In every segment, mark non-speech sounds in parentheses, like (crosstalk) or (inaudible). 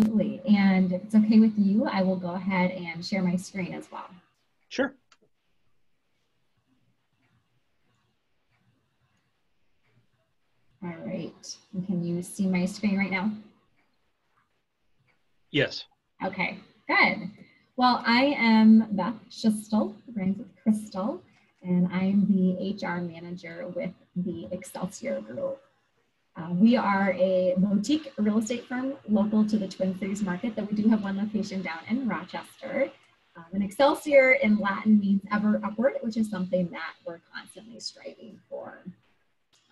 Absolutely. And if it's okay with you, I will go ahead and share my screen as well. Sure. All right. And can you see my screen right now? Yes. Okay, good. Well, I am Beth Schiestl, rhymes with Crystal, and I'm the HR manager with the Excelsior Group. Uh, we are a boutique real estate firm local to the Twin Cities market, though we do have one location down in Rochester. Um, and Excelsior in Latin means ever upward, which is something that we're constantly striving for.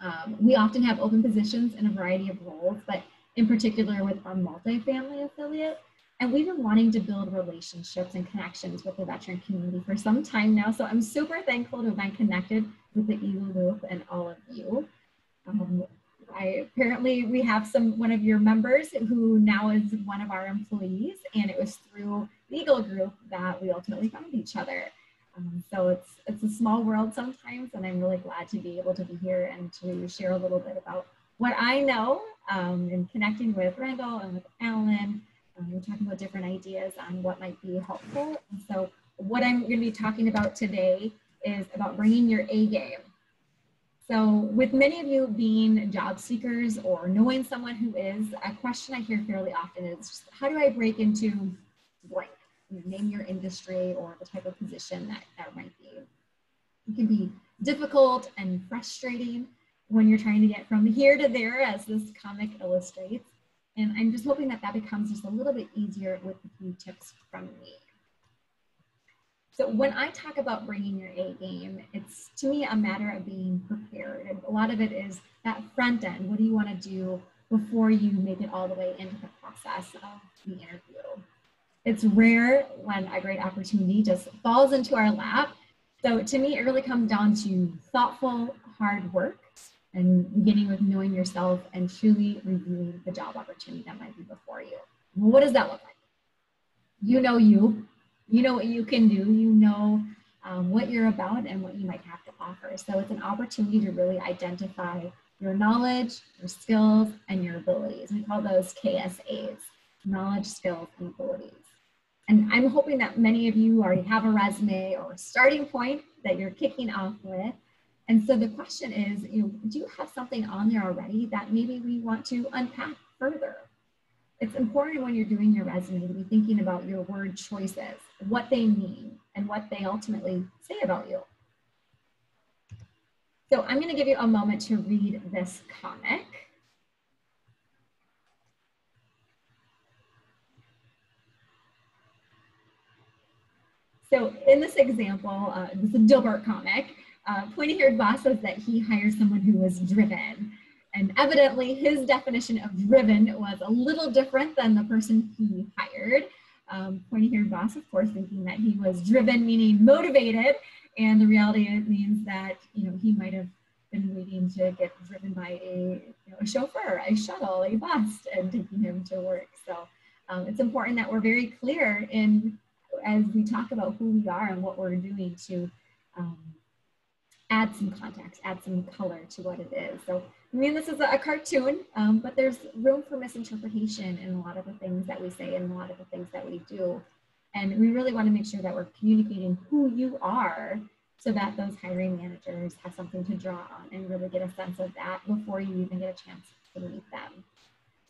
Um, we often have open positions in a variety of roles, but in particular with our multifamily affiliate. And we've been wanting to build relationships and connections with the veteran community for some time now. So I'm super thankful to have been connected with the Eagle Group and all of you. Um, I apparently we have some one of your members who now is one of our employees, and it was through Eagle Group that we ultimately found each other. Um, so it's it's a small world sometimes, and I'm really glad to be able to be here and to share a little bit about what I know um, in connecting with Randall and with Alan. Um, we're talking about different ideas on what might be helpful. And so what I'm going to be talking about today is about bringing your A game so with many of you being job seekers or knowing someone who is, a question I hear fairly often is how do I break into blank? name your industry or the type of position that that might be. It can be difficult and frustrating when you're trying to get from here to there as this comic illustrates. And I'm just hoping that that becomes just a little bit easier with a few tips from me. So when I talk about bringing your A game, it's to me a matter of being prepared. And a lot of it is that front end. What do you want to do before you make it all the way into the process of the interview? It's rare when a great opportunity just falls into our lap. So to me, it really comes down to thoughtful, hard work and beginning with knowing yourself and truly reviewing the job opportunity that might be before you. What does that look like? You know you, you know what you can do, you know um, what you're about and what you might have to offer. So it's an opportunity to really identify your knowledge, your skills, and your abilities. We call those KSAs, knowledge, skills, and abilities. And I'm hoping that many of you already have a resume or a starting point that you're kicking off with. And so the question is, you know, do you have something on there already that maybe we want to unpack further? It's important when you're doing your resume to be thinking about your word choices, what they mean, and what they ultimately say about you. So I'm going to give you a moment to read this comic. So in this example, uh, this is a Dilbert comic. Uh, pointy-haired boss says that he hires someone who is driven. And evidently his definition of driven was a little different than the person he hired. Um, pointy haired boss, of course, thinking that he was driven, meaning motivated. And the reality it means that, you know, he might have been waiting to get driven by a, you know, a chauffeur, a shuttle, a bus, and taking him to work. So um, it's important that we're very clear in as we talk about who we are and what we're doing to um, add some context, add some color to what it is. So I mean, this is a cartoon, um, but there's room for misinterpretation in a lot of the things that we say and a lot of the things that we do. And we really want to make sure that we're communicating who you are so that those hiring managers have something to draw on and really get a sense of that before you even get a chance to meet them.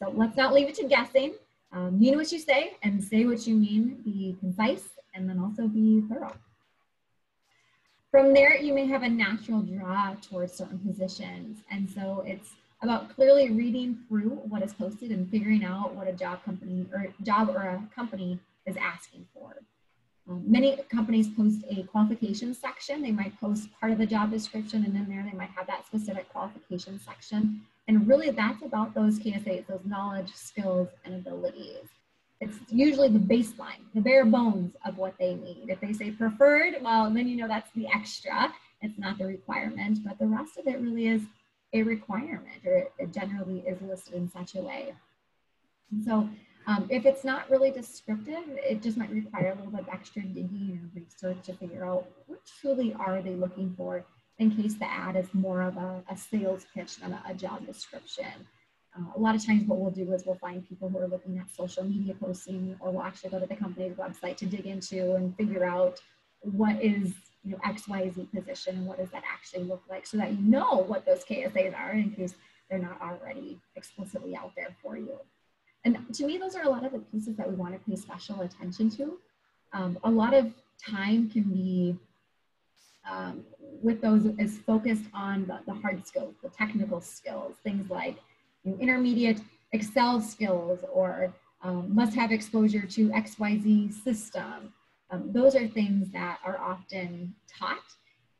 So let's not leave it to guessing. Um, mean what you say and say what you mean. Be concise and then also be thorough. From there, you may have a natural draw towards certain positions. And so it's about clearly reading through what is posted and figuring out what a job company or job or a company is asking for. Um, many companies post a qualifications section. They might post part of the job description and in there they might have that specific qualification section. And really that's about those KSAs, those knowledge, skills, and abilities it's usually the baseline, the bare bones of what they need. If they say preferred, well, then you know that's the extra. It's not the requirement, but the rest of it really is a requirement, or it generally is listed in such a way. And so um, if it's not really descriptive, it just might require a little bit of extra digging or research to figure out what truly are they looking for in case the ad is more of a, a sales pitch than a, a job description. Uh, a lot of times what we'll do is we'll find people who are looking at social media posting or we'll actually go to the company's website to dig into and figure out what is you know XYZ position and what does that actually look like so that you know what those KSAs are in case they're not already explicitly out there for you. And to me, those are a lot of the pieces that we want to pay special attention to. Um, a lot of time can be um, with those is focused on the, the, hard skills, the technical skills, things like you know, intermediate Excel skills or um, must have exposure to XYZ system. Um, those are things that are often taught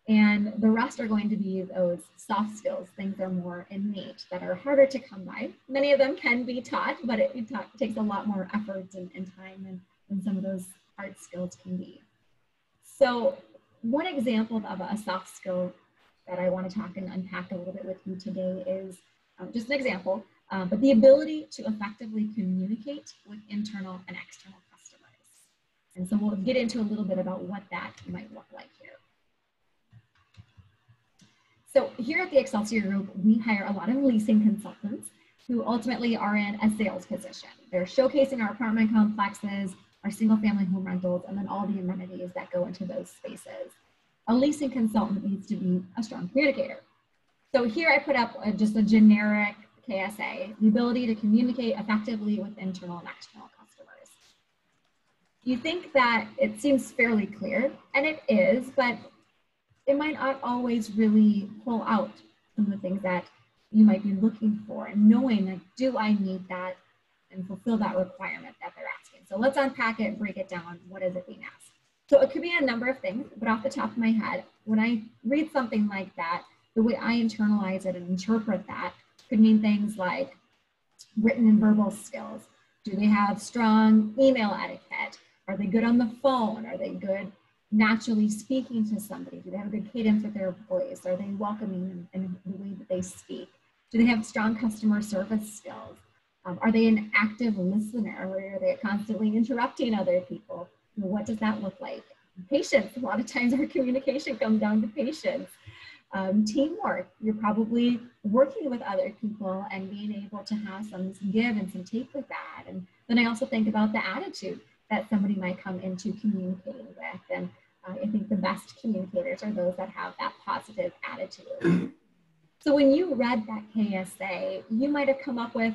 and the rest are going to be those soft skills, things that are more innate, that are harder to come by. Many of them can be taught, but it, it takes a lot more effort and, and time than, than some of those hard skills can be. So one example of a soft skill that I want to talk and unpack a little bit with you today is um, just an example, um, but the ability to effectively communicate with internal and external customers. And so we'll get into a little bit about what that might look like here. So here at the Excelsior Group, we hire a lot of leasing consultants who ultimately are in a sales position. They're showcasing our apartment complexes, our single family home rentals, and then all the amenities that go into those spaces. A leasing consultant needs to be a strong communicator. So here I put up a, just a generic KSA, the ability to communicate effectively with internal and external customers. You think that it seems fairly clear, and it is, but it might not always really pull out some of the things that you might be looking for and knowing that do I need that and fulfill that requirement that they're asking. So let's unpack it, break it down. What is it being asked? So it could be a number of things, but off the top of my head, when I read something like that, the way I internalize it and interpret that could mean things like written and verbal skills. Do they have strong email etiquette? Are they good on the phone? Are they good naturally speaking to somebody? Do they have a good cadence with their voice? Are they welcoming in, in the way that they speak? Do they have strong customer service skills? Um, are they an active listener or are they constantly interrupting other people? what does that look like? Patience, a lot of times our communication comes down to patience. Um, teamwork, you're probably working with other people and being able to have some, give and some take with that. And then I also think about the attitude that somebody might come into communicating with. And uh, I think the best communicators are those that have that positive attitude. (clears throat) So when you read that KSA, you might have come up with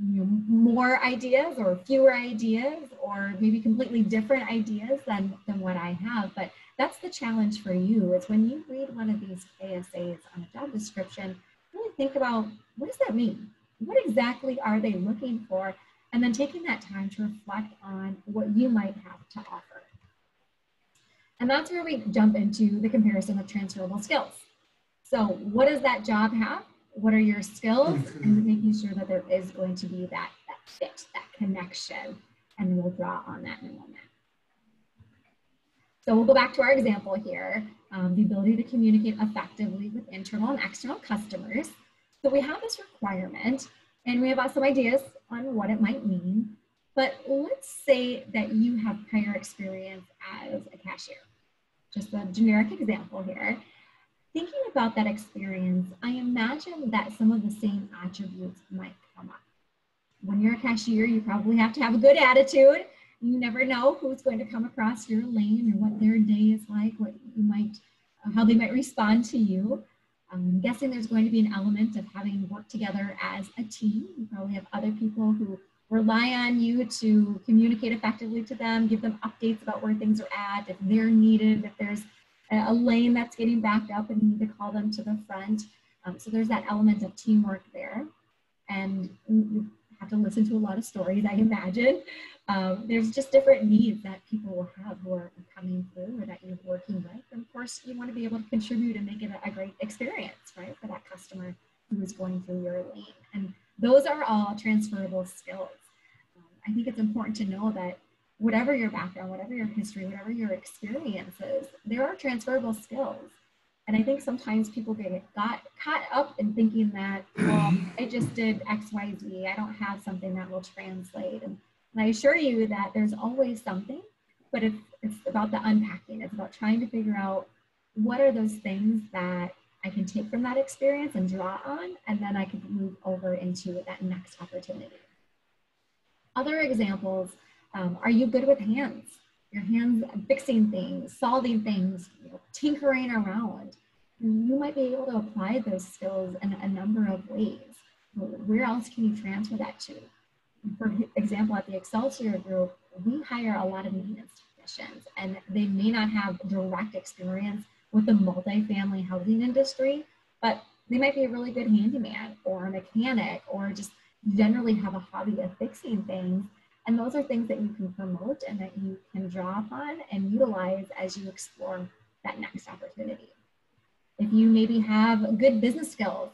you know, more ideas or fewer ideas or maybe completely different ideas than, than what I have. But that's the challenge for you is when you read one of these KSAs on a job description, really think about what does that mean? What exactly are they looking for? and then taking that time to reflect on what you might have to offer. And that's where we jump into the comparison of transferable skills. So what does that job have? What are your skills? And making sure that there is going to be that, that fit, that connection. And we'll draw on that in a moment. So we'll go back to our example here, um, the ability to communicate effectively with internal and external customers. So we have this requirement and we have some ideas on what it might mean. But let's say that you have prior experience as a cashier. Just a generic example here. Thinking about that experience, I imagine that some of the same attributes might come up. When you're a cashier, you probably have to have a good attitude. You never know who's going to come across your lane or what their day is like, what you might, uh, how they might respond to you. Um, I'm guessing there's going to be an element of having worked together as a team. You probably have other people who rely on you to communicate effectively to them, give them updates about where things are at, if they're needed, if there's a lane that's getting backed up and you need to call them to the front. Um, so there's that element of teamwork there. And you have to listen to a lot of stories, I imagine. Um, there's just different needs that people will have who are coming through or that you're working with. And of course, you want to be able to contribute and make it a, a great experience, right, for that customer who is going through your lane. And those are all transferable skills. Um, I think it's important to know that whatever your background, whatever your history, whatever your experiences, there are transferable skills. And I think sometimes people get got caught up in thinking that, (clears throat) well, I just did X, Y, Z. I don't have something that will translate. And and I assure you that there's always something, but it's, it's about the unpacking. It's about trying to figure out what are those things that I I can take from that experience and draw on, and then I can move over into that next opportunity. Other examples, um, are you good with hands? Your hands fixing things, solving things, you know, tinkering around. You might be able to apply those skills in a number of ways. Where else can you transfer that to? For example, at the Excelsior Group, we hire a lot of maintenance technicians, and they may not have direct experience with the multifamily housing industry, but they might be a really good handyman or a mechanic or just generally have a hobby of fixing things. And those are things that you can promote and that you can draw upon and utilize as you explore that next opportunity. If you maybe have good business skills,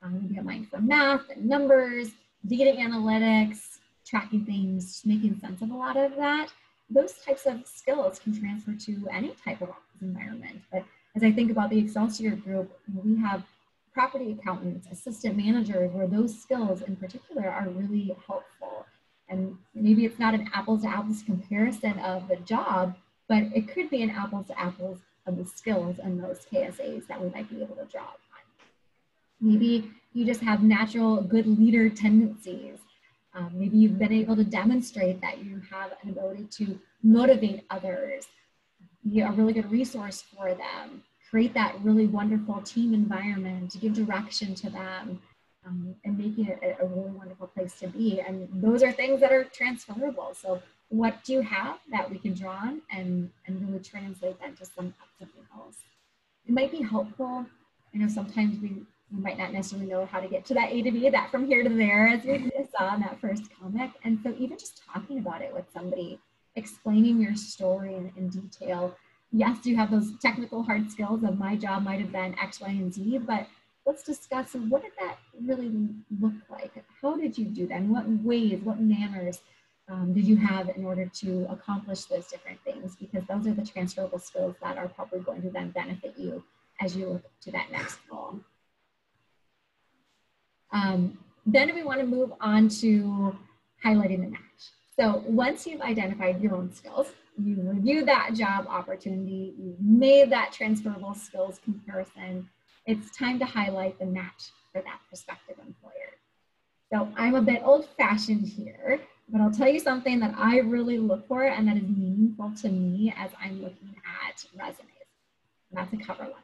um, you have mind for math and numbers, data analytics, tracking things, making sense of a lot of that, those types of skills can transfer to any type of office environment. But as I think about the Excelsior group, we have property accountants, assistant managers, where those skills in particular are really helpful. And maybe it's not an apples to apples comparison of the job, but it could be an apples to apples of the skills and those KSAs that we might be able to draw upon. Maybe you just have natural good leader tendencies. Um, maybe you've been able to demonstrate that you have an ability to motivate others, be a really good resource for them, create that really wonderful team environment, give direction to them, um, and making it a, really wonderful place to be. And those are things that are transferable. So what do you have that we can draw on and, and really translate that to some, something else? It might be helpful. You know, sometimes we, we might not necessarily know how to get to that A to B, that from here to there, as we saw in that first comic. And so even just talking about it with somebody, explaining your story in, in detail, yes, you have those technical hard skills of my job might have been X, Y, and Z, but let's discuss what did that really look like? How did you do that? In what ways, what manners um, did you have in order to accomplish those different things? Because those are the transferable skills that are probably going to then benefit you as you look to that next goal. Um, then we want to move on to highlighting the match. So once you've identified your own skills, you reviewed that job opportunity, you've made that transferable skills comparison, it's time to highlight the match for that prospective employer. So I'm a bit old fashioned here, but I'll tell you something that I really look for and that is meaningful to me as I'm looking at resumes. And that's a cover letter.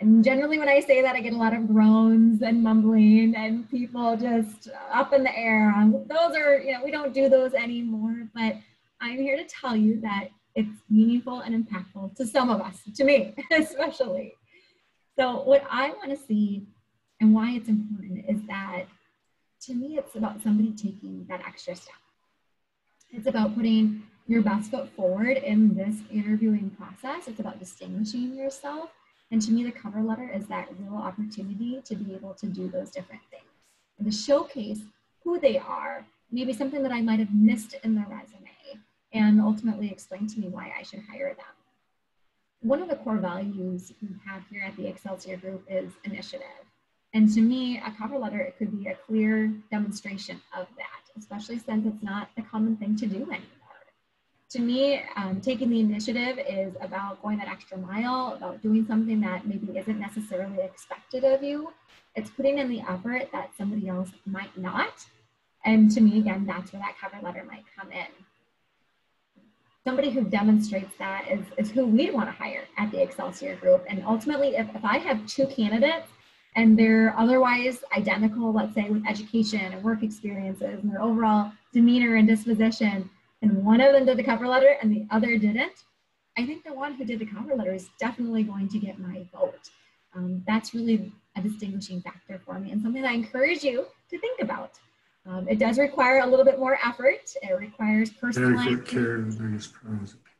And generally, when I say that, I get a lot of groans and mumbling and people just up in the air. Those are, you know, we don't do those anymore. But I'm here to tell you that it's meaningful and impactful to some of us, to me (laughs) especially. So, what I want to see and why it's important is that to me, it's about somebody taking that extra step. It's about putting your best foot forward in this interviewing process. It's about distinguishing yourself. And to me, the cover letter is that real opportunity to be able to do those different things and to showcase who they are, maybe something that I might have missed in their resume, and ultimately explain to me why I should hire them. One of the core values we have here at the Excelsior Group is initiative. And to me, a cover letter, it could be a clear demonstration of that, especially since it's not a common thing to do anymore. To me, um, taking the initiative is about going that extra mile, about doing something that maybe isn't necessarily expected of you. It's putting in the effort that somebody else might not. And to me, again, that's where that cover letter might come in somebody who demonstrates that is, is who we'd want to hire at the Excelsior Group. And ultimately, if, if I have two candidates and they're otherwise identical, let's say with education and work experiences and their overall demeanor and disposition, and one of them did the cover letter and the other didn't, I think the one who did the cover letter is definitely going to get my vote. Um, that's really a distinguishing factor for me and something I encourage you to think about. Um, it does require a little bit more effort. It requires personalized care.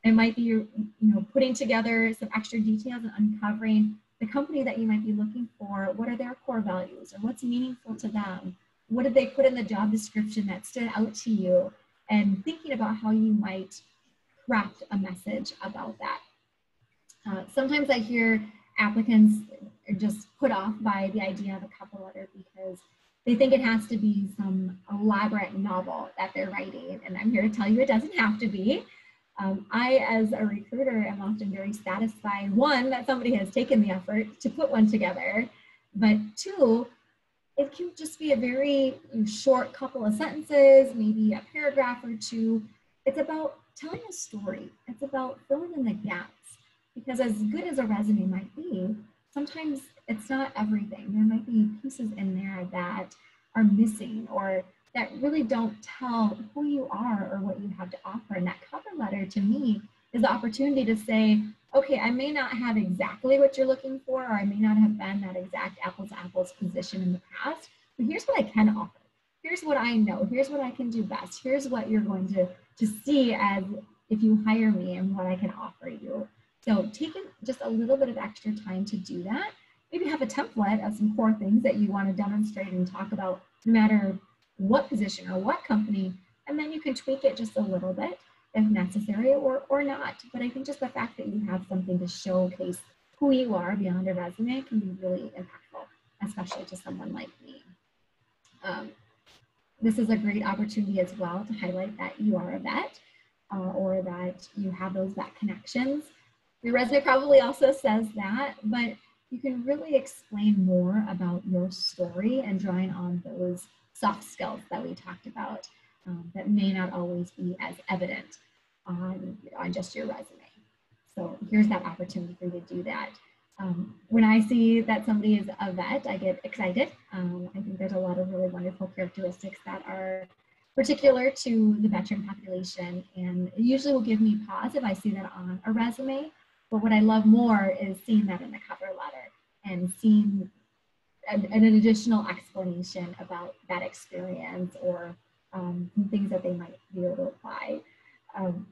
It might be, you know, putting together some extra details and uncovering the company that you might be looking for. What are their core values, or what's meaningful to them? What did they put in the job description that stood out to you? And thinking about how you might craft a message about that. Uh, sometimes I hear applicants are just put off by the idea of a cover letter because they think it has to be some elaborate novel that they're writing. And I'm here to tell you it doesn't have to be. Um, I, as a recruiter, am often very satisfied, one, that somebody has taken the effort to put one together, but two, it can just be a very short couple of sentences, maybe a paragraph or two. It's about telling a story. It's about filling in the gaps. Because as good as a resume might be, sometimes it's not everything. There might be pieces in there that are missing or that really don't tell who you are or what you have to offer. And that cover letter to me is the opportunity to say, okay, I may not have exactly what you're looking for, or I may not have been that exact apples to apples position in the past, but here's what I can offer. Here's what I know. Here's what I can do best. Here's what you're going to, to see as if you hire me and what I can offer you. So taking just a little bit of extra time to do that. Maybe have a template of some core things that you want to demonstrate and talk about no matter what position or what company, and then you can tweak it just a little bit if necessary or, or not. But I think just the fact that you have something to showcase who you are beyond a resume can be really impactful, especially to someone like me. Um, this is a great opportunity as well to highlight that you are a vet uh, or that you have those vet connections. Your resume probably also says that, but you can really explain more about your story and drawing on those soft skills that we talked about um, that may not always be as evident on, on just your resume. So here's that opportunity for you to do that. Um, when I see that somebody is a vet, I get excited. Um, I think there's a lot of really wonderful characteristics that are particular to the veteran population and it usually will give me pause if I see that on a resume. But what I love more is seeing that in the cover letter and seeing an, an additional explanation about that experience or um, things that they might be able to apply. Um,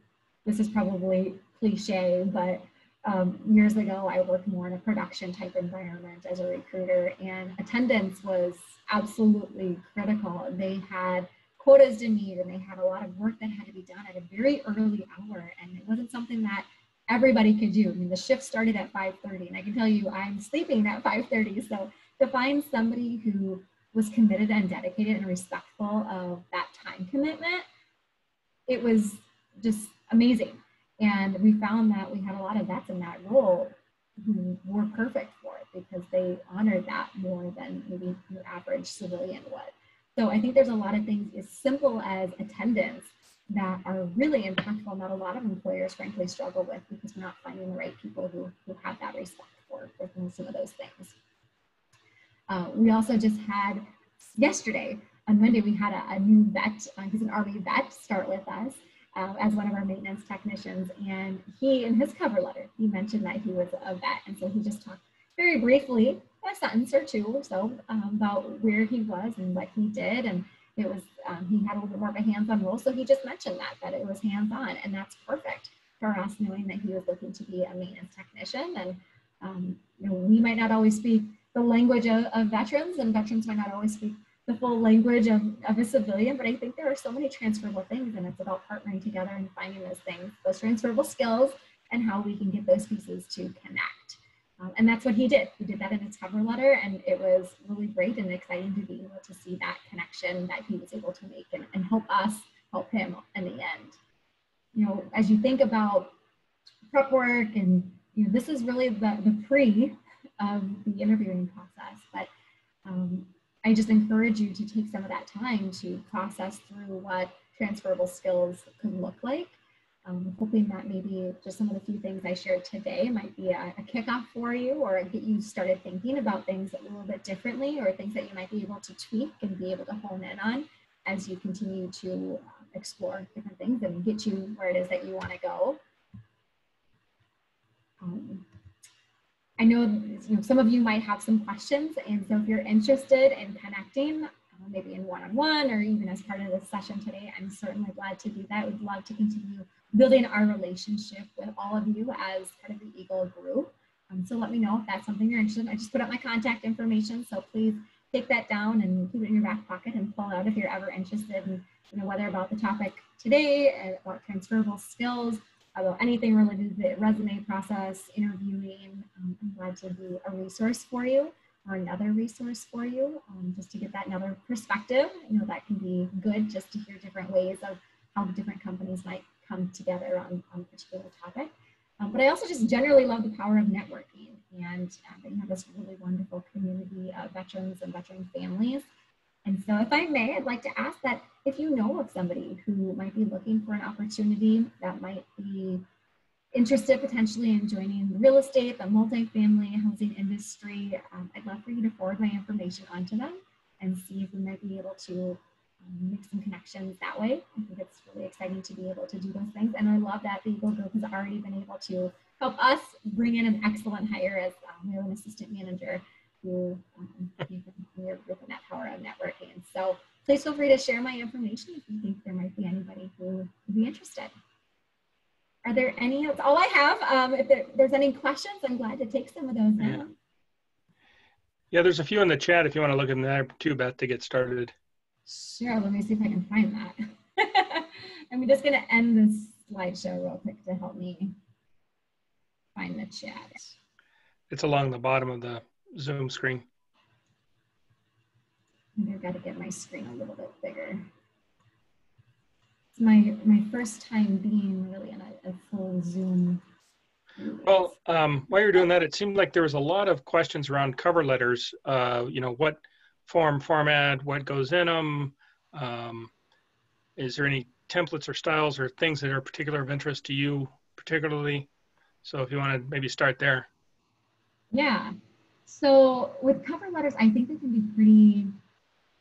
this is probably cliche, but um, years ago I worked more in a production type environment as a recruiter, and attendance was absolutely critical. They had quotas to meet, and they had a lot of work that had to be done at a very early hour, and it wasn't something that everybody could do. I mean, the shift started at 5:30, and I can tell you I'm sleeping at 5:30, so to find somebody who was committed and dedicated and respectful of that time commitment, it was just amazing. And we found that we had a lot of vets in that role who were perfect for it because they honored that more than maybe your average civilian would. So I think there's a lot of things as simple as attendance that are really impactful that a lot of employers frankly struggle with because we're not finding the right people who, who have that respect for, for some of those things. Uh, we also just had yesterday on Monday, we had a, a new vet, uh, he's an Army vet, start with us uh, as one of our maintenance technicians. And he, in his cover letter, he mentioned that he was a vet. And so he just talked very briefly, a sentence or two or so, um, about where he was and what he did. And it was, um, he had a little bit more of a hands-on role. So he just mentioned that, that it was hands-on and that's perfect for us knowing that he was looking to be a maintenance technician. And, um, you know, we might not always speak the language of, of veterans, and veterans might not always speak the full language of, of a civilian, but I think there are so many transferable things, and it's about partnering together and finding those things, those transferable skills, and how we can get those pieces to connect. Um, and that's what he did. He did that in his cover letter, and it was really great and exciting to be able to see that connection that he was able to make and, and help us help him in the end. You know, as you think about prep work, and you know, this is really the, the pre of the interviewing process. But um, I just encourage you to take some of that time to process through what transferable skills could look like. Um, hoping that maybe just some of the few things I shared today might be a, a kickoff for you or get you started thinking about things a little bit differently or things that you might be able to tweak and be able to hone in on as you continue to uh, explore different things and get you where it is that you want to go. Um, I know, you know, some of you might have some questions, and so if you're interested in connecting, uh, maybe in one-on-one or even as part of this session today, I'm certainly glad to do that. We'd love to continue building our relationship with all of you as part of the Eagle group. Um, so let me know if that's something you're interested in. I just put up my contact information, so please take that down and keep it in your back pocket and pull out if you're ever interested in, you know, whether about the topic today, about transferable skills, about anything related to the resume process, interviewing, um, I'm glad to be a resource for you or another resource for you um, just to get that another perspective. You know, that can be good just to hear different ways of how the different companies might come together on, on a particular topic. Um, but I also just generally love the power of networking and uh, you have this really wonderful community of veterans and veteran families. And so if I may, I'd like to ask that if you know of somebody who might be looking for an opportunity that might be interested potentially in joining the real estate, the multifamily housing industry, um, I'd love for you to forward my information onto them and see if we might be able to um, make some connections that way. I think it's really exciting to be able to do those things. And I love that the Eagle Group has already been able to help us bring in an excellent hire as um, we an assistant manager who um, group and that power of networking. So please feel free to share my information if you think there might be anybody who would be interested. Are there any, that's all I have. Um, if there, there's any questions, I'm glad to take some of those yeah. now. Yeah, there's a few in the chat if you want to look in there too, Beth, to get started. Sure, let me see if I can find that. (laughs) I'm just gonna end this slideshow real quick to help me find the chat. It's along the bottom of the Zoom screen. I've got to get my screen a little bit bigger. It's my, my first time being really in a, a full Zoom. Well, um, while you're doing that, it seemed like there was a lot of questions around cover letters. Uh, you know, what form, format, what goes in them? Um, is there any templates or styles or things that are particular of interest to you particularly? So if you want to maybe start there. Yeah. So with cover letters, I think they can be pretty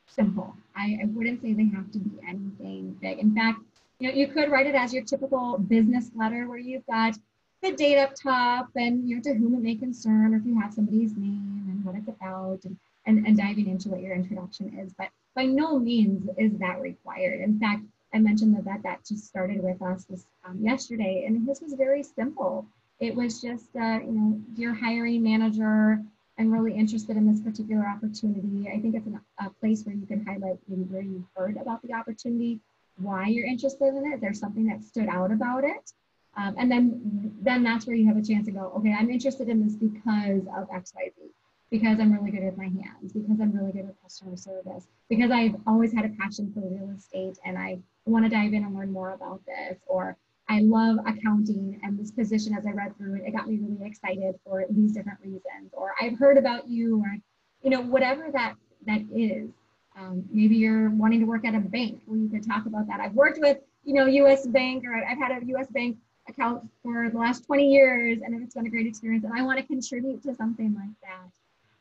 simple. I, I wouldn't say they have to be anything big. In fact, you know, you could write it as your typical business letter where you've got the date up top and you know to whom it may concern or if you have somebody's name and what it's about and, and, and diving into what your introduction is. But by no means is that required. In fact, I mentioned the vet that just started with us this um, yesterday, and his was very simple. It was just, uh, you know, dear hiring manager, I'm really interested in this particular opportunity. I think it's an, a place where you can highlight where you heard about the opportunity, why you're interested in it. There's something that stood out about it. Um, and then, then that's where you have a chance to go, okay, I'm interested in this because of X, Y, Z, because I'm really good with my hands, because I'm really good at customer service, because I've always had a passion for real estate and I want to dive in and learn more about this, or I love accounting and this position as I read through it, it got me really excited for these different reasons. Or I've heard about you, or you know, whatever that that is. Um, maybe you're wanting to work at a bank where you could talk about that. I've worked with, you know, US Bank or I've had a US Bank account for the last 20 years and it's been a great experience and I want to contribute to something like that.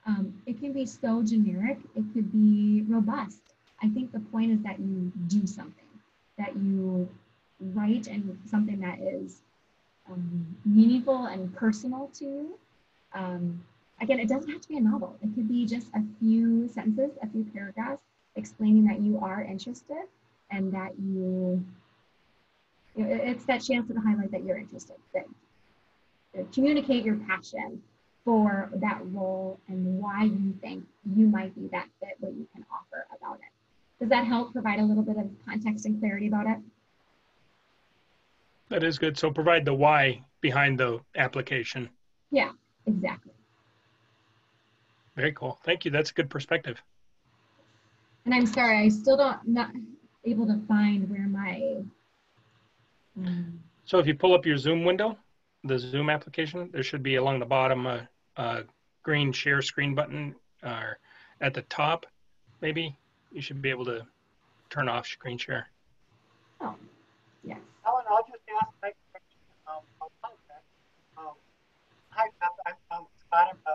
Um, it can be so generic, it could be robust. I think the point is that you do something, that you write and something that is um, meaningful and personal to you. Um, again, it doesn't have to be a novel. It could be just a few sentences, a few paragraphs explaining that you are interested and that you, you it's that chance to highlight that you're interested, that, that communicate your passion for that role and why you think you might be that fit, what you can offer about it. Does that help provide a little bit of context and clarity about it? That is good. So provide the why behind the application. Yeah, exactly. Very cool. Thank you. That's a good perspective. And I'm sorry, I still don't not able to find where my. Um, so if you pull up your Zoom window, the Zoom application, there should be along the bottom a, a green share screen button, or at the top, maybe you should be able to turn off screen share. Oh, yes. Ellen, I'll just ask my question. Um, um, hi, Beth. I'm Scott. I'm,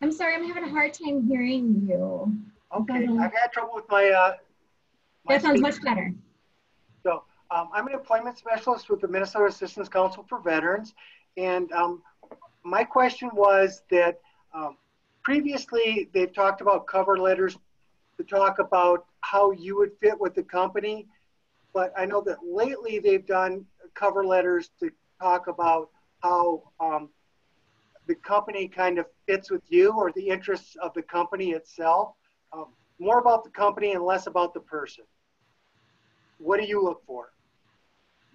I'm sorry, I'm having a hard time hearing you. Okay, I've had trouble with my. Uh, my that sounds much better. So, um, I'm an employment specialist with the Minnesota Assistance Council for Veterans, and um, my question was that um, previously they've talked about cover letters to talk about how you would fit with the company but I know that lately they've done cover letters to talk about how um, the company kind of fits with you or the interests of the company itself. Um, more about the company and less about the person. What do you look for?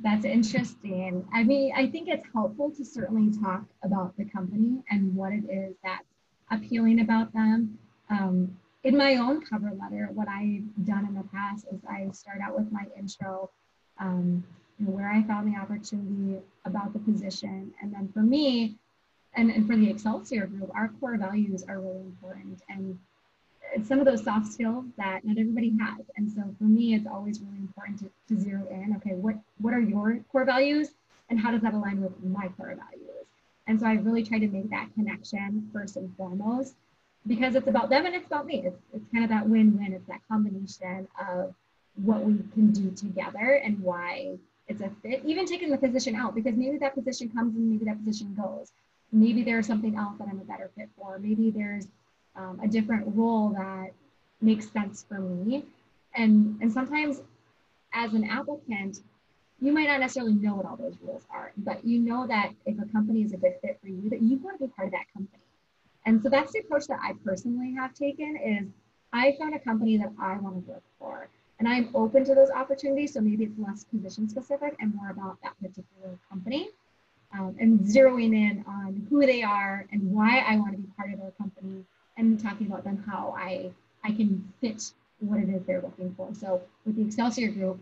That's interesting. I mean, I think it's helpful to certainly talk about the company and what it is that's appealing about them. Um, in my own cover letter, what I've done in the past is I start out with my intro um, where I found the opportunity about the position. And then for me, and, and for the Excelsior group, our core values are really important. And some of those soft skills that not everybody has. And so for me, it's always really important to, to zero in, okay, what, what are your core values and how does that align with my core values? And so I really try to make that connection first and foremost because it's about them and it's about me. It's, it's kind of that win-win. It's that combination of what we can do together and why it's a fit. Even taking the position out because maybe that position comes and maybe that position goes. Maybe there's something else that I'm a better fit for. Maybe there's um, a different role that makes sense for me. And, and sometimes as an applicant, you might not necessarily know what all those rules are, but you know that if a company is a good fit for you, that you want to be part of that company. And so that's the approach that I personally have taken is I found a company that I want to work for. And I'm open to those opportunities. So maybe it's less position specific and more about that particular company. Um, and zeroing in on who they are and why I want to be part of their company and talking about them how I, I can fit what it is they're looking for. So with the Excelsior group,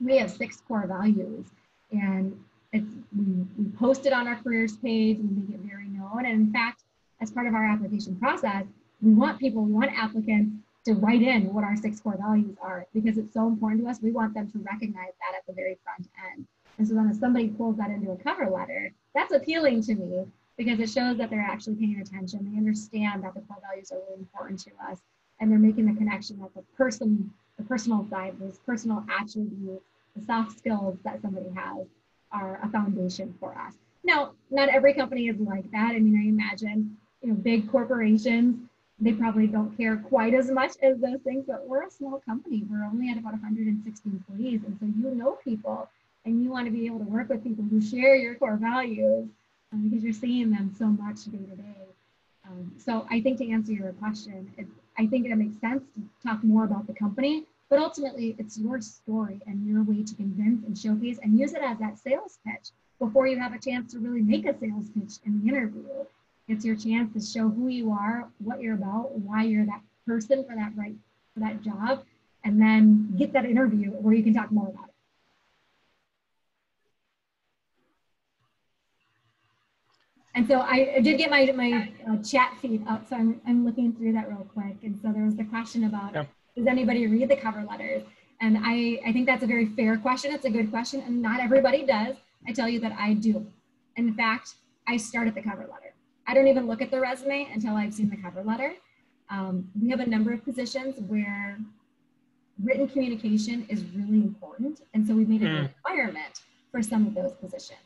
we have six core values and it's, we, we post it on our careers page, we make it very known. And in fact, as part of our application process, we want people, we want applicants to write in what our six core values are because it's so important to us. We want them to recognize that at the very front end. And so then if somebody pulls that into a cover letter, that's appealing to me because it shows that they're actually paying attention. They understand that the core values are really important to us, and they're making the connection that the person, the personal side, those personal attributes, the soft skills that somebody has are a foundation for us. Now, not every company is like that. I mean, I imagine, you know, big corporations, they probably don't care quite as much as those things, but we're a small company. We're only at about 160 employees. And so you know people and you want to be able to work with people who share your core values um, because you're seeing them so much day to day. Um, so I think to answer your question, it, I think it makes sense to talk more about the company, but ultimately it's your story and your way to convince and showcase and use it as that sales pitch before you have a chance to really make a sales pitch in the interview. It's your chance to show who you are, what you're about, why you're that person for that right for that job, and then get that interview where you can talk more about it. And so I, I did get my, my uh, chat feed up, so I'm, I'm looking through that real quick. And so there was the question about, yeah. does anybody read the cover letters? And I, I think that's a very fair question. It's a good question, and not everybody does. I tell you that I do. In fact, I start at the cover letter. I don't even look at the resume until I've seen the cover letter. Um, we have a number of positions where written communication is really important. And so we've made it a hmm. requirement for some of those positions.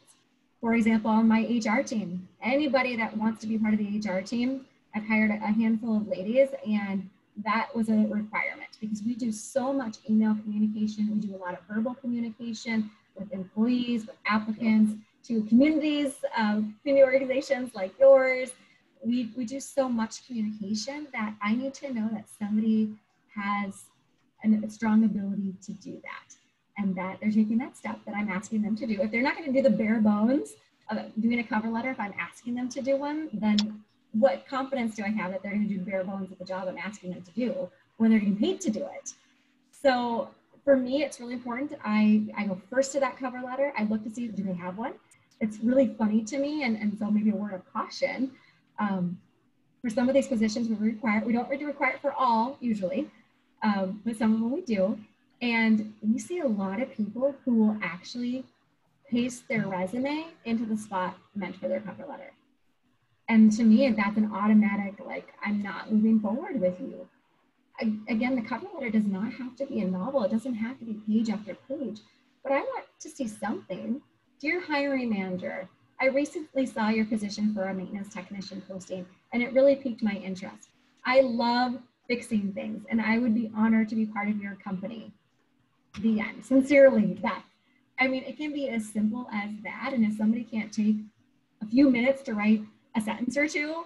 For example, on my HR team, anybody that wants to be part of the HR team, I've hired a handful of ladies and that was a requirement because we do so much email communication. We do a lot of verbal communication with employees, with applicants, to communities, um, community organizations like yours. We, we do so much communication that I need to know that somebody has an, a strong ability to do that and that they're taking that step that I'm asking them to do. If they're not going to do the bare bones of doing a cover letter, if I'm asking them to do one, then what confidence do I have that they're going to do bare bones of the job I'm asking them to do when they're getting paid to do it? So for me, it's really important. I, I go first to that cover letter. I look to see, do they have one? It's really funny to me, and, and so maybe a word of caution. Um, for some of these positions, we require, we don't really require it for all usually, um, but some of them we do. And we see a lot of people who will actually paste their resume into the spot meant for their cover letter. And to me, that's an automatic, like, I'm not moving forward with you. I, again, the cover letter does not have to be a novel. It doesn't have to be page after page, but I want to see something. Dear hiring manager, I recently saw your position for a maintenance technician posting, and it really piqued my interest. I love fixing things, and I would be honored to be part of your company the end. Sincerely, that. I mean, it can be as simple as that. And if somebody can't take a few minutes to write a sentence or two,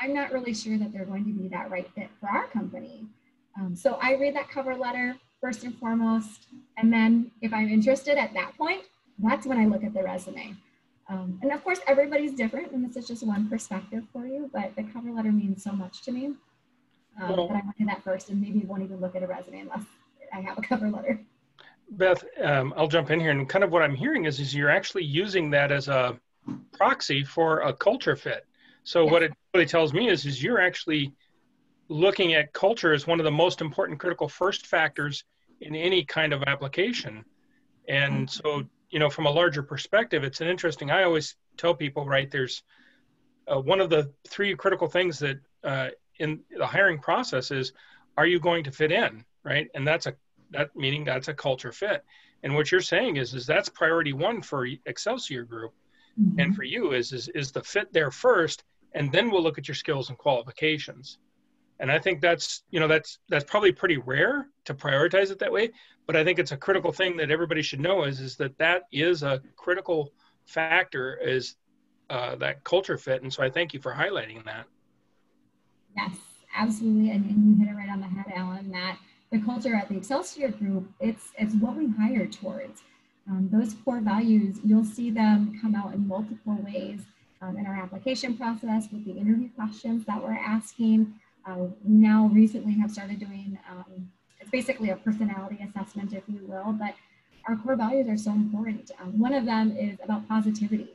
I'm not really sure that they're going to be that right fit for our company. Um, so I read that cover letter first and foremost. And then if I'm interested at that point, that's when I look at the resume. Um, and of course, everybody's different, and this is just one perspective for you, but the cover letter means so much to me um, that I look at that first and maybe won't even look at a resume unless I have a cover letter. Beth, um, I'll jump in here, and kind of what I'm hearing is, is you're actually using that as a proxy for a culture fit. So what it really tells me is, is you're actually looking at culture as one of the most important critical first factors in any kind of application. And so, you know, from a larger perspective, it's an interesting, I always tell people, right, there's uh, one of the three critical things that uh, in the hiring process is, are you going to fit in, right? And that's a, that meaning that's a culture fit. And what you're saying is, is that's priority one for Excelsior Group. Mm-hmm. And for you is, is, is the fit there first, and then we'll look at your skills and qualifications and i think that's you know that's that's probably pretty rare to prioritize it that way. But i think it's a critical thing that everybody should know is is that that is a critical factor is uh, that culture fit. And so i thank you for highlighting that. Yes absolutely. And, and you hit it right on the head alan that the culture at the excelsior group it's it's what we hire towards. Um, those core values you'll see them come out in multiple ways um, in our application process with the interview questions that we're asking uh, now recently have started doing, um, it's basically a personality assessment, if you will, but our core values are so important. Um, one of them is about positivity.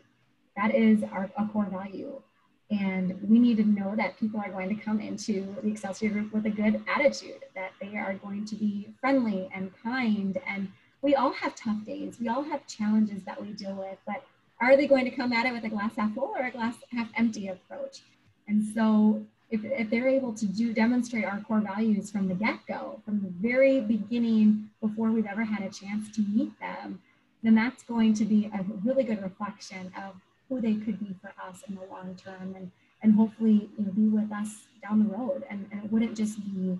That is our a core value. And we need to know that people are going to come into the Excelsior group with a good attitude, that they are going to be friendly and kind. And we all have tough days. We all have challenges that we deal with, but are they going to come at it with a glass half full or a glass half empty approach? And so if, if they're able to do demonstrate our core values from the get-go, from the very beginning, before we've ever had a chance to meet them, then that's going to be a really good reflection of who they could be for us in the long term and, and hopefully you know, be with us down the road. And, and it wouldn't just be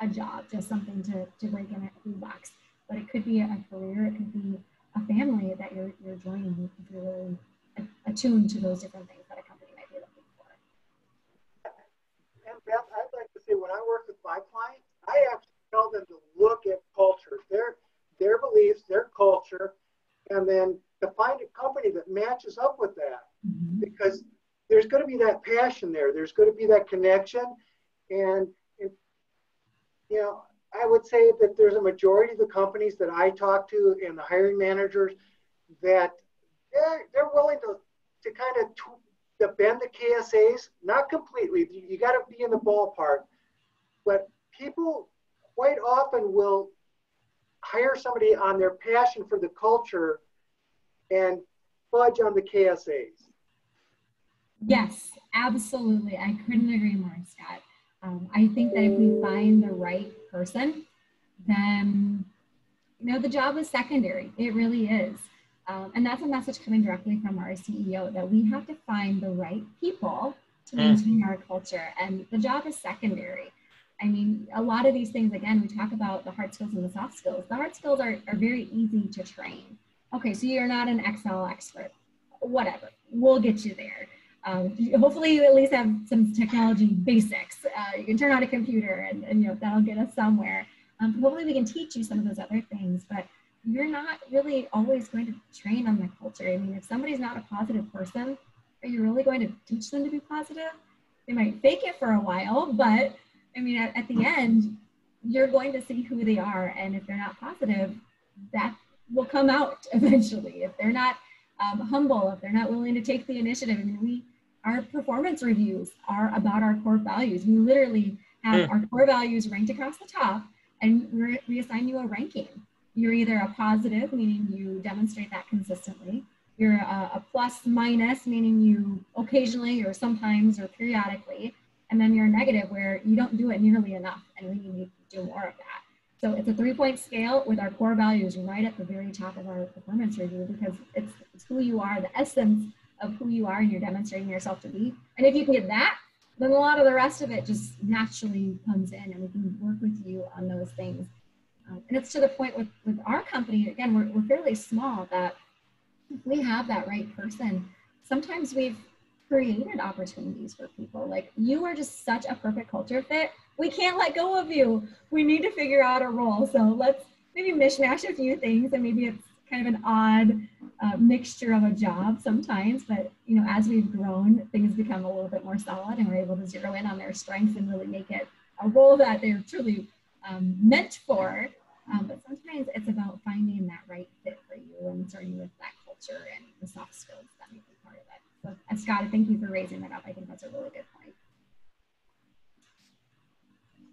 a job, just something to, to break in a food box, but it could be a career, it could be a family that you're, you're joining if you're really attuned to those different things that a company Beth, I'd like to say when I work with my clients, I actually tell them to look at culture, their their beliefs, their culture, and then to find a company that matches up with that. Mm-hmm. Because there's going to be that passion there. There's going to be that connection, and, and you know, I would say that there's a majority of the companies that I talk to and the hiring managers that they're, they're willing to, to kind of to bend the KSAs, not completely. You got to be in the ballpark, but people quite often will hire somebody on their passion for the culture and fudge on the KSAs. Yes, absolutely. I couldn't agree more, Scott. Um, I think that if we find the right person, then you know the job is secondary. It really is. Um, and that's a message coming directly from our CEO that we have to find the right people to mm. maintain our culture. And the job is secondary. I mean, a lot of these things, again, we talk about the hard skills and the soft skills. The hard skills are, are very easy to train. Okay, so you're not an Excel expert. Whatever, we'll get you there. Um, hopefully you at least have some technology basics. Uh, you can turn on a computer and, and, you know that'll get us somewhere. Um, hopefully we can teach you some of those other things, but you're not really always going to train on the culture. I mean, if somebody's not a positive person, are you really going to teach them to be positive? They might fake it for a while, but I mean, at, at the end, you're going to see who they are. And if they're not positive, that will come out (laughs) eventually. If they're not um, humble, if they're not willing to take the initiative, I mean, we, our performance reviews are about our core values. We literally have mm. our core values ranked across the top and we assign you a ranking you're either a positive, meaning you demonstrate that consistently. You're a, a plus minus, meaning you occasionally or sometimes or periodically. And then you're negative where you don't do it nearly enough and we need to do more of that. So it's a three point scale with our core values right at the very top of our performance review because it's, it's who you are, the essence of who you are and you're demonstrating yourself to be. And if you can get that, then a lot of the rest of it just naturally comes in and we can work with you on those things um, and it's to the point with, with our company, again, we're, we're fairly small that we have that right person. Sometimes we've created opportunities for people. Like you are just such a perfect culture fit. We can't let go of you. We need to figure out a role. So let's maybe mishmash a few things and maybe it's kind of an odd uh, mixture of a job sometimes. But you know, as we've grown, things become a little bit more solid and we're able to zero in on their strengths and really make it a role that they're truly um, meant for. Um, but sometimes it's about finding that right fit for you and starting with that culture and the soft skills uh, Scott, thank you for raising that up. I think that's a really good point.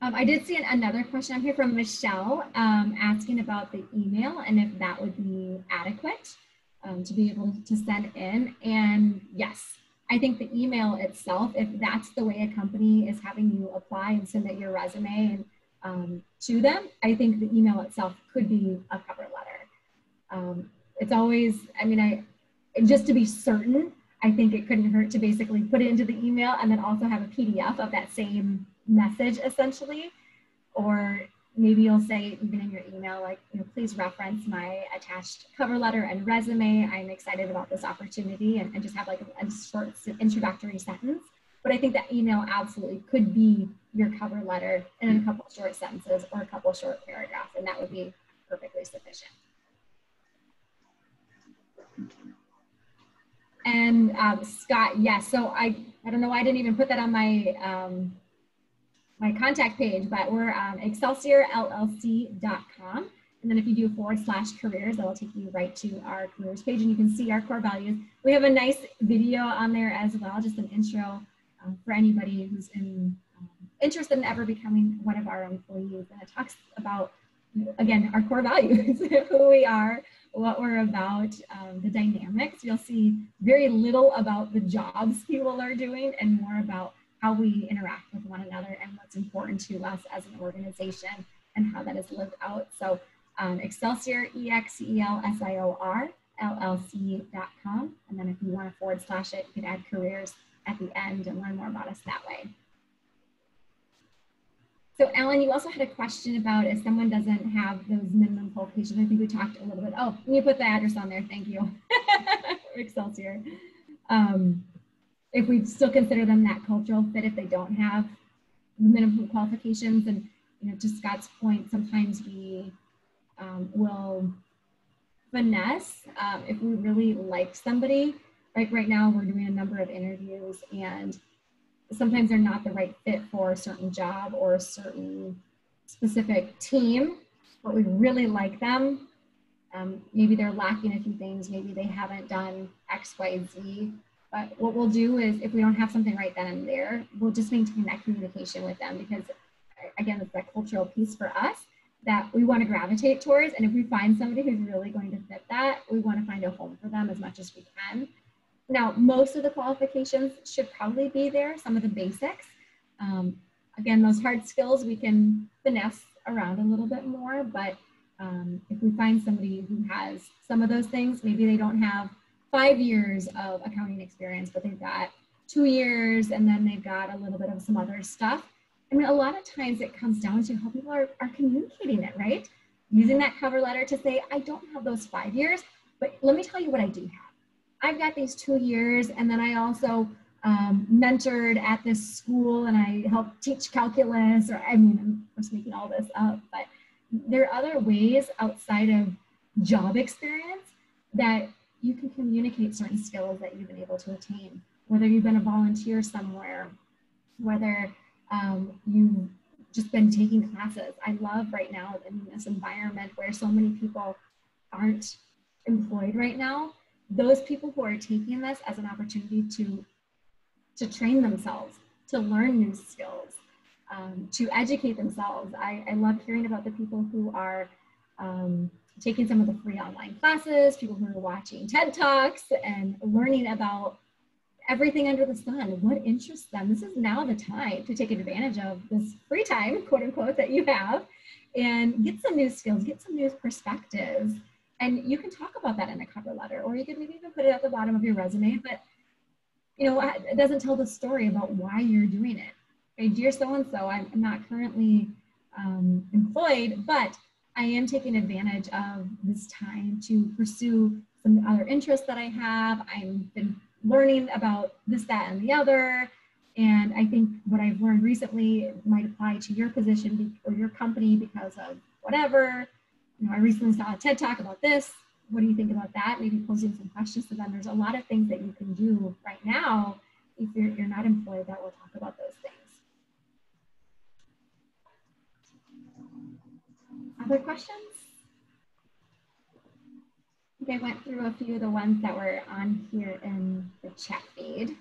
Um, I did see an, another question up here from Michelle um, asking about the email and if that would be adequate um, to be able to send in. And yes, I think the email itself, if that's the way a company is having you apply and submit your resume and um, to them, I think the email itself could be a cover letter. Um, it's always, I mean, I just to be certain, I think it couldn't hurt to basically put it into the email and then also have a PDF of that same message essentially. Or maybe you'll say even in your email, like, you know, please reference my attached cover letter and resume. I'm excited about this opportunity and, and just have like a, a short introductory sentence. But I think that email absolutely could be your cover letter in a hmm. couple short sentences or a couple short paragraphs, and that would be perfectly sufficient. And um, Scott, yes, so I, I don't know why I didn't even put that on my um, my contact page, but we're um, excelsiorllc.com. And then if you do forward slash careers, that'll take you right to our careers page and you can see our core values. We have a nice video on there as well, just an intro um, for anybody who's in, um, interested in ever becoming one of our employees. And it talks about, again, our core values, (laughs) who we are, what we're about, um, the dynamics. You'll see very little about the jobs people are doing and more about how we interact with one another and what's important to us as an organization and how that is lived out. So um, Excelsior, E-X-E-L-S-I-O-R, LLC.com. And then if you want to forward slash it, you can add careers at the end and learn more about us that way. So Alan, you also had a question about if someone doesn't have those minimum qualifications. I think we talked a little bit. Oh, you put the address on there. Thank you. (laughs) Excelsior. Um, if we still consider them that cultural fit if they don't have the minimum qualifications. And you know, to Scott's point, sometimes we um, will finesse um, if we really like somebody. Like right now, we're doing a number of interviews, and sometimes they're not the right fit for a certain job or a certain specific team, but we really like them. Um, maybe they're lacking a few things. Maybe they haven't done X, Y, Z but what we'll do is if we don't have something right then and there, we'll just maintain that communication with them because again, it's that cultural piece for us that we want to gravitate towards. And if we find somebody who's really going to fit that, we want to find a home for them as much as we can. Now, most of the qualifications should probably be there, some of the basics. Um, again, those hard skills we can finesse around a little bit more, but um, if we find somebody who has some of those things, maybe they don't have five years of accounting experience, but they've got two years and then they've got a little bit of some other stuff. I mean, a lot of times it comes down to how people are, are communicating it, right? Using that cover letter to say, I don't have those five years, but let me tell you what I do have. I've got these two years, and then I also um, mentored at this school and I helped teach calculus, or I mean, I'm just making all this up, but there are other ways outside of job experience that you can communicate certain skills that you've been able to attain, whether you've been a volunteer somewhere, whether um, you've just been taking classes. I love right now in this environment where so many people aren't employed right now. Those people who are taking this as an opportunity to, to train themselves, to learn new skills, um, to educate themselves. I, I love hearing about the people who are um, taking some of the free online classes, people who are watching TED Talks and learning about everything under the sun, what interests them. This is now the time to take advantage of this free time, quote unquote, that you have and get some new skills, get some new perspectives. And you can talk about that in a cover letter, or you could maybe even put it at the bottom of your resume, but you know, it doesn't tell the story about why you're doing it. Okay, dear so-and-so, I'm not currently um, employed, but I am taking advantage of this time to pursue some other interests that I have. I've been learning about this, that, and the other. And I think what I've learned recently might apply to your position or your company because of whatever. You know, I recently saw a TED talk about this. What do you think about that? Maybe posing some questions to them. There's a lot of things that you can do right now if you're, you're not employed that will talk about those things. other questions? I think I went through a few of the ones that were on here in the chat feed.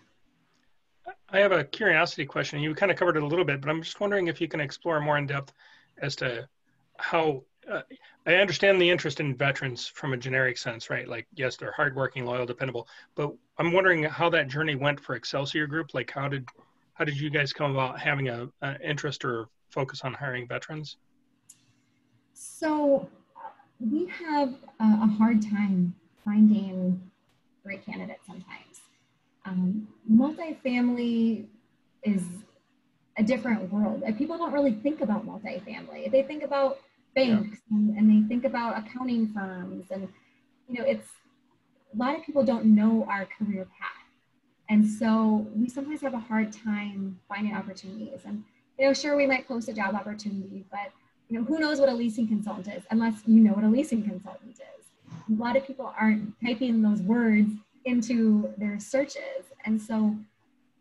I have a curiosity question. You kind of covered it a little bit, but I'm just wondering if you can explore more in depth as to how uh, I understand the interest in veterans from a generic sense, right? Like, yes, they're hardworking, loyal, dependable. But I'm wondering how that journey went for Excelsior Group. Like, how did how did you guys come about having a, a interest or focus on hiring veterans? So we have a, a hard time finding great candidates sometimes. Um, multifamily is a different world. People don't really think about multifamily. They think about banks yeah. and, and, they think about accounting firms and you know it's a lot of people don't know our career path. And so we sometimes have a hard time finding opportunities. And you know sure we might post a job opportunity but you know who knows what a leasing consultant is unless you know what a leasing consultant is. A lot of people aren't typing those words into their searches. And so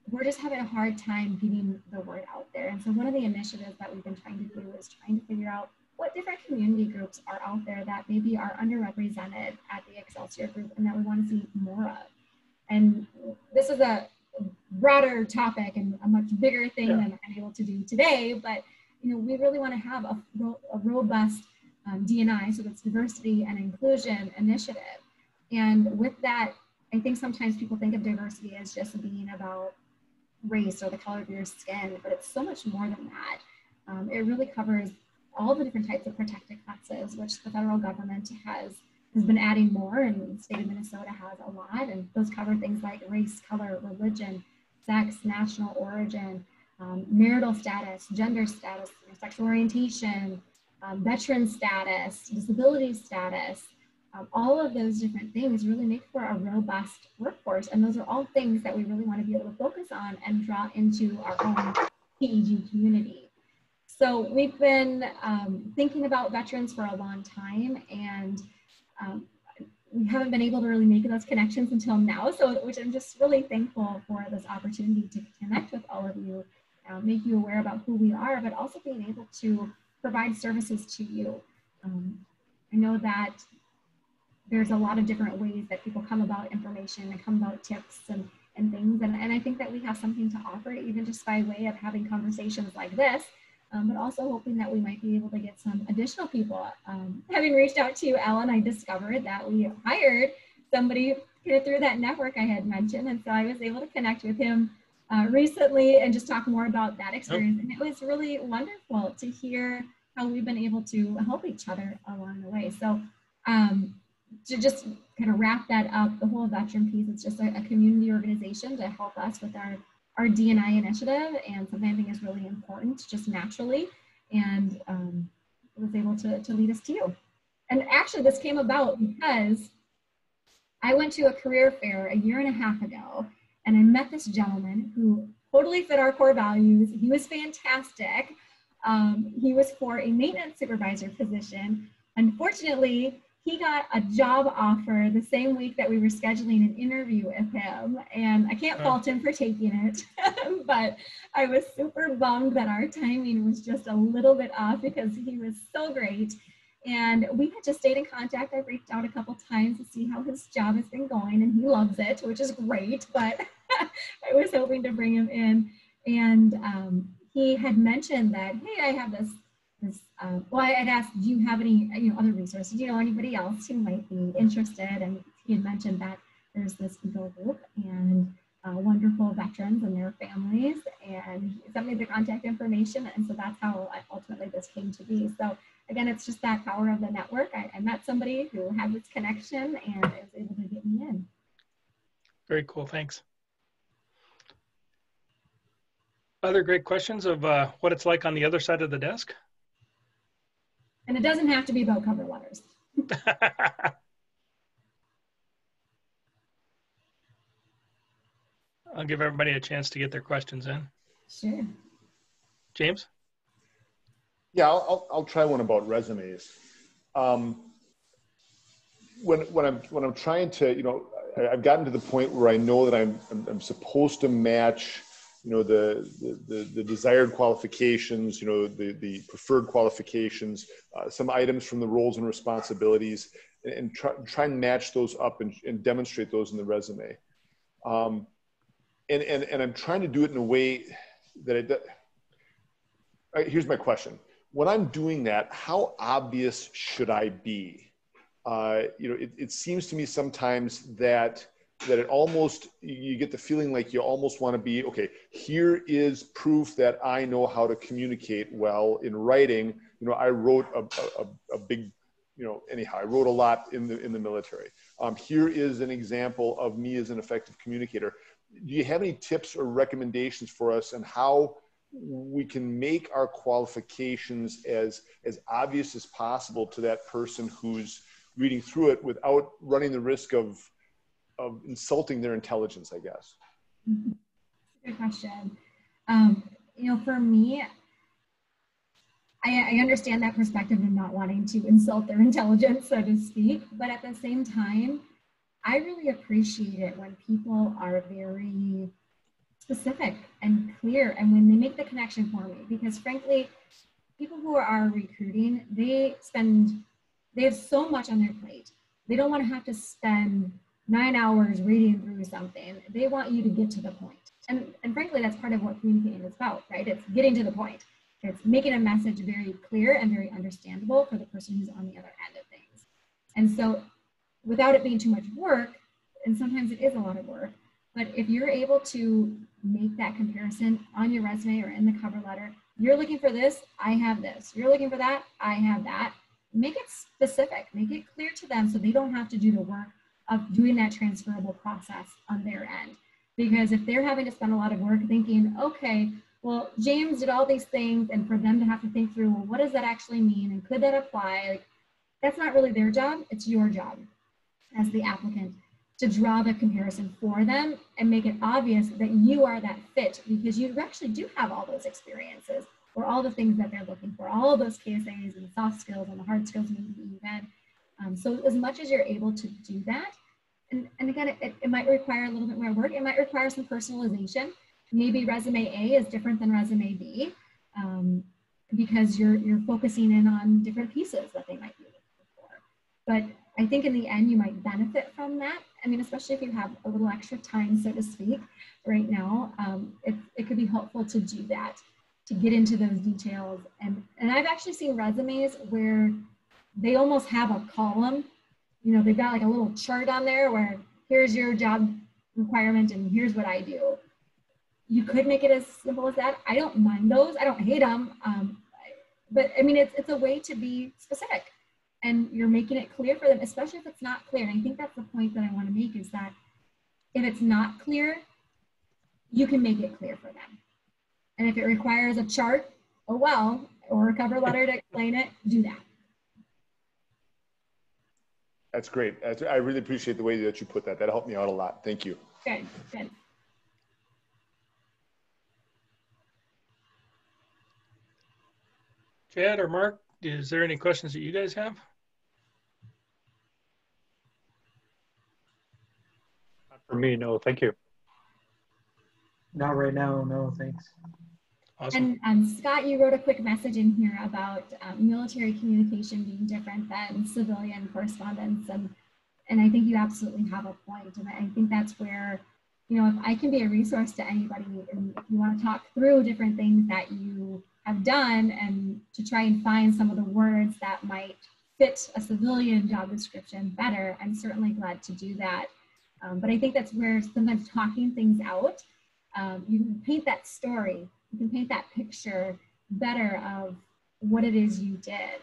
we're just having a hard time getting the word out there. And so one of the initiatives that we've been trying to do is trying to figure out what different community groups are out there that maybe are underrepresented at the Excelsior group and that we want to see more of. And this is a broader topic and a much bigger thing yeah. than I'm able to do today, but you know, we really want to have a, a robust um, DNI, so that's diversity and inclusion initiative. And with that, I think sometimes people think of diversity as just being about race or the color of your skin, but it's so much more than that. Um, it really covers all the different types of protected classes, which the federal government has has been adding more, and the state of Minnesota has a lot, and those cover things like race, color, religion, sex, national origin, um, marital status, gender status, sexual orientation, um, veteran status, disability status. Um, all of those different things really make for a robust workforce, and those are all things that we really want to be able to focus on and draw into our own TEG community. So we've been um, thinking about veterans for a long time and um, we haven't been able to really make those connections until now. So, which I'm just really thankful for this opportunity to connect with all of you, uh, make you aware about who we are, but also being able to provide services to you. Um, I know that there's a lot of different ways that people come about information and come about tips and, and things. And, and I think that we have something to offer, even just by way of having conversations like this um, but also hoping that we might be able to get some additional people. Um, having reached out to you, Ellen, I discovered that we hired somebody through that network I had mentioned. And so I was able to connect with him uh, recently and just talk more about that experience. And it was really wonderful to hear how we've been able to help each other along the way. So um, to just kind of wrap that up, the whole veteran piece, it's just a, a community organization to help us with our our DNI initiative and something I think is really important just naturally and um, was able to, to lead us to you. And actually this came about because I went to a career fair a year and a half ago and I met this gentleman who totally fit our core values. He was fantastic. Um, he was for a maintenance supervisor position. Unfortunately, he got a job offer the same week that we were scheduling an interview with him. And I can't fault him for taking it, (laughs) but I was super bummed that our timing was just a little bit off because he was so great. And we had just stayed in contact. I've reached out a couple times to see how his job has been going, and he loves it, which is great. (laughs) But I was hoping to bring him in. And um, he had mentioned that, hey, I have this this, uh, well, I'd ask, do you have any you know, other resources? Do you know anybody else who might be interested? And he had mentioned that there's this Eagle group and uh, wonderful veterans and their families. And he sent me the contact information. And so that's how I, ultimately this came to be. So again, it's just that power of the network. I, I met somebody who had this connection and was able to get me in. Very cool. Thanks. Other great questions of uh, what it's like on the other side of the desk? And it doesn't have to be about cover letters. (laughs) I'll give everybody a chance to get their questions in. Sure. James? Yeah, I'll, I'll try one about resumes. Um, when, when, I'm, when I'm trying to, you know, I've gotten to the point where I know that I'm, I'm, I'm supposed to match you know the, the the, desired qualifications you know the the preferred qualifications uh, some items from the roles and responsibilities and, and try, try and match those up and, and demonstrate those in the resume. Um, and, and and i'm trying to do it in a way that it right, here's my question. When i'm doing that how obvious should i be? Uh, you know it, it seems to me sometimes that that it almost you get the feeling like you almost want to be okay here is proof that i know how to communicate well in writing. You know i wrote a, a, a big you know anyhow i wrote a lot in the in the military. Um, here is an example of me as an effective communicator. Do you have any tips or recommendations for us on how we can make our qualifications as as obvious as possible to that person who's reading through it without running the risk of of insulting their intelligence, I guess? Mm-hmm. Good question. Um, you know, for me, I, I, understand that perspective of not wanting to insult their (laughs) intelligence, so to speak, but at the same time, I really appreciate it when people are very specific and clear and when they make the connection for me because frankly people who are recruiting they spend they have so much on their plate they don't want to have to spend nine hours reading through something. They want you to get to the point. And, and frankly, that's part of what communicating is about, right? It's getting to the point. It's making a message very clear and very understandable for the person who's on the other end of things. And so without it being too much work, and sometimes it is a lot of work, but if you're able to make that comparison on your resume or in the cover letter, you're looking for this, I have this. You're looking for that, I have that. Make it specific, make it clear to them so they don't have to do the work of doing that transferable process on their end. Because if they're having to spend a lot of work thinking, okay, well, James did all these things, and for them to have to think through, well, what does that actually mean? And could that apply? Like, that's not really their job, it's your job as the applicant to draw the comparison for them and make it obvious that you are that fit because you actually do have all those experiences or all the things that they're looking for, all those KSAs and the soft skills and the hard skills maybe even. Um, so as much as you're able to do that, and, and again, it, it might require a little bit more work. It might require some personalization. Maybe resume A is different than resume B um, because you're, you're focusing in on different pieces that they might be looking for. But I think in the end, you might benefit from that. I mean, especially if you have a little extra time, so to speak, right now, um, it, it could be helpful to do that, to get into those details. And, and I've actually seen resumes where they almost have a column. You know, they've got like a little chart on there where here's your job requirement and here's what I do. You could make it as simple as that. I don't mind those. I don't hate them. Um, but I mean, it's, it's a way to be specific and you're making it clear for them, especially if it's not clear. And I think that's the point that I want to make is that if it's not clear, you can make it clear for them. And if it requires a chart, oh well, or a cover letter to explain it, do that. That's great. I really appreciate the way that you put that. That helped me out a lot. Thank you. Good, good. Chad or Mark, is there any questions that you guys have? Not For me, no, thank you. Not right now, no, thanks. Awesome. And um, Scott, you wrote a quick message in here about um, military communication being different than civilian correspondence. And, and I think you absolutely have a point. And I think that's where, you know, if I can be a resource to anybody and if you want to talk through different things that you have done and to try and find some of the words that might fit a civilian job description better, I'm certainly glad to do that. Um, but I think that's where sometimes talking things out, um, you can paint that story you can paint that picture better of what it is you did.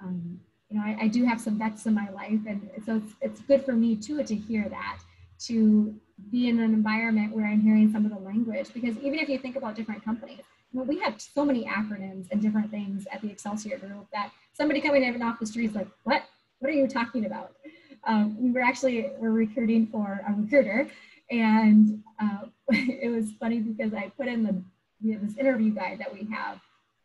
Um, you know, I, I, do have some vets in my life, and so it's, it's good for me too to hear that, to be in an environment where I'm hearing some of the language. Because even if you think about different companies, well, we have so many acronyms and different things at the Excelsior Group that somebody coming in off the street is like, "What? What are you talking about?" Um, we were actually we're recruiting for a recruiter, and uh, (laughs) it was funny because I put in the we have this interview guide that we have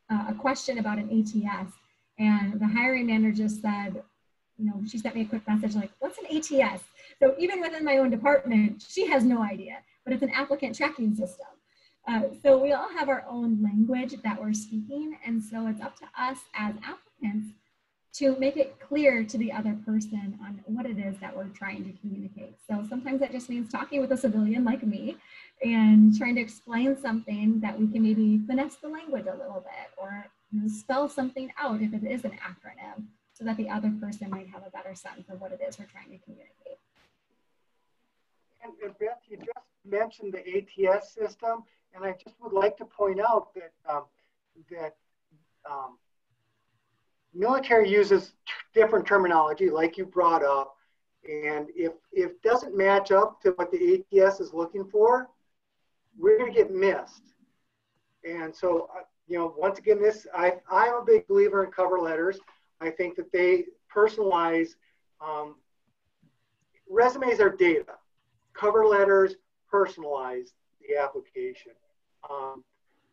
uh, a question about an ATS. And the hiring manager just said, you know, she sent me a quick message like, what's an ATS? So even within my own department, she has no idea, but it's an applicant tracking system. Uh, so we all have our own language that we're speaking, and so it's up to us as applicants to make it clear to the other person on what it is that we're trying to communicate. So sometimes that just means talking with a civilian like me and trying to explain something that we can maybe finesse the language a little bit or spell something out if it is an acronym so that the other person might have a better sense of what it is we're trying to communicate. And, Beth, you just mentioned the ATS system, and I just would like to point out that um, that um, military uses different terminology, like you brought up, and if if it doesn't match up to what the ATS is looking for, we're going to get missed. And so, uh, you know, once again, this I I'm a big believer in cover letters. I think that they personalize. Um, resumes are data. Cover letters personalize the application. Um,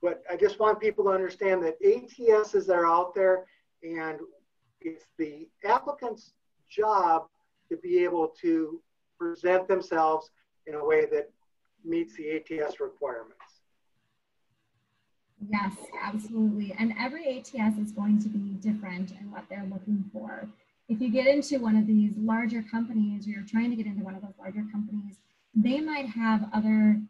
but I just want people to understand that ATSs are out there and it's the applicant's job to be able to present themselves in a way that meets the ATS requirements. Yes, absolutely. And every ATS is going to be different in what they're looking for. If you get into one of these larger companies, or you're trying to get into one of those larger companies, they might have other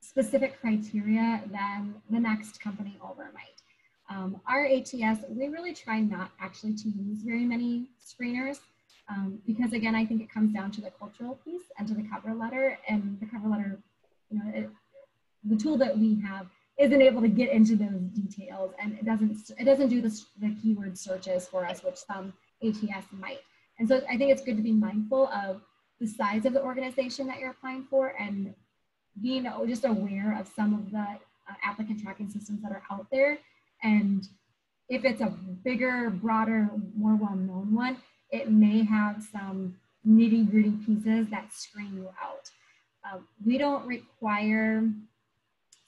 specific criteria than the next company over might. Um, our ATS, we really try not actually to use very many screeners um, because again, I think it comes down to the cultural piece and to the cover letter and the cover letter, you know, it, the tool that we have isn't able to get into those details and it doesn't, it doesn't do the, the keyword searches for us, which some ATS might. And so I think it's good to be mindful of the size of the organization that you're applying for and being just aware of some of the uh, applicant tracking systems that are out there and if it's a bigger, broader, more well-known one, it may have some nitty gritty pieces that screen you out. Uh, we don't require,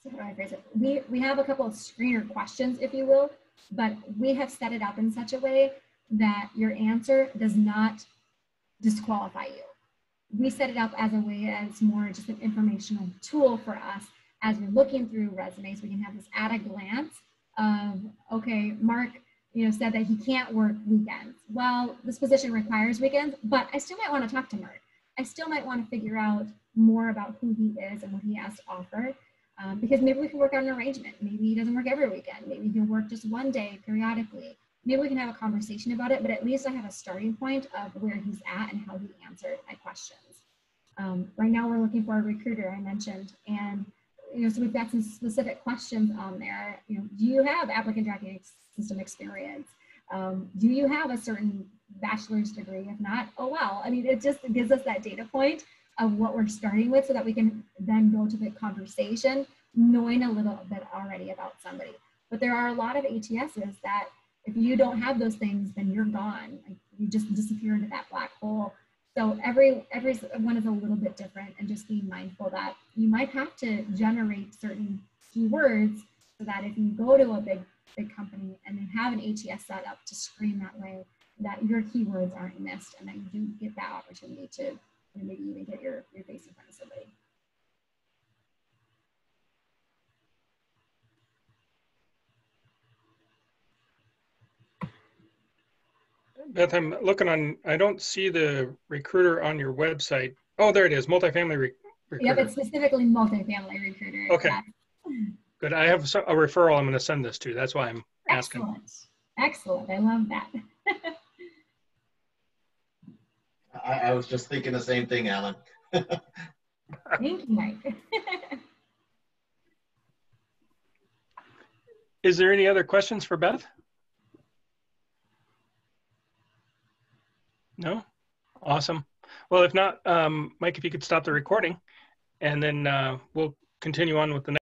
so how do I phrase it? We, we have a couple of screener questions, if you will, but we have set it up in such a way that your answer does not disqualify you. We set it up as a way as more just an informational tool for us as we're looking through resumes. We can have this at a glance of, okay, Mark, you know, said that he can't work weekends. Well, this position requires weekends, but I still might want to talk to Mark. I still might want to figure out more about who he is and what he has to offer. Um, because maybe we can work out an arrangement. Maybe he doesn't work every weekend. Maybe he'll work just one day periodically. Maybe we can have a conversation about it, but at least I have a starting point of where he's at and how he answered my questions. Um, right now, we're looking for a recruiter, I mentioned, and you know, so we've got some specific questions on there. You know, do you have applicant tracking system experience? Um, do you have a certain bachelor's degree? If not, oh well. I mean, it just gives us that data point of what we're starting with so that we can then go to the conversation knowing a little bit already about somebody. But there are a lot of ATSs that if you don't have those things, then you're gone. Like you just disappear into that black hole so every every one is a little bit different, and just being mindful that you might have to generate certain keywords so that if you go to a big big company and they have an ATS set up to screen that way, that your keywords aren't missed, and that you do get that opportunity to maybe even get your, your face in front of somebody. Beth, I'm looking on, I don't see the recruiter on your website. Oh, there it is, multifamily re recruiter. Yep, it's specifically multifamily recruiter. Okay. Good. I have a referral I'm going to send this to. That's why I'm asking. Excellent. Excellent. I love that. (laughs) I, I, was just thinking the same thing, Alan. (laughs) Thank you, Mike. (laughs) Is there any other questions for Beth? No? Awesome. Well, if not, um, Mike, if you could stop the recording and then uh, we'll continue on with the next.